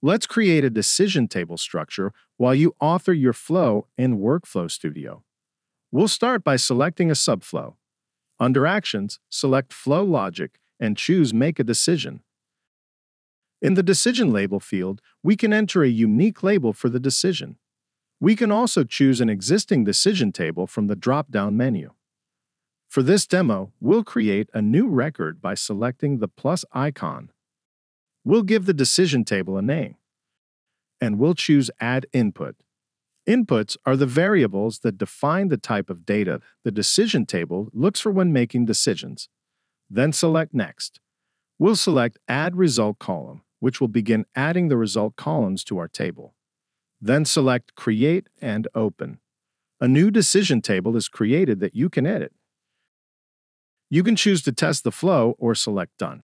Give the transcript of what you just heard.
Let's create a decision table structure while you author your flow in Workflow Studio. We'll start by selecting a subflow. Under Actions, select Flow Logic and choose Make a Decision. In the Decision Label field, we can enter a unique label for the decision. We can also choose an existing decision table from the drop-down menu. For this demo, we'll create a new record by selecting the plus icon. We'll give the decision table a name. And we'll choose Add Input. Inputs are the variables that define the type of data the decision table looks for when making decisions. Then select Next. We'll select Add Result Column, which will begin adding the result columns to our table. Then select Create and Open. A new decision table is created that you can edit. You can choose to test the flow or select Done.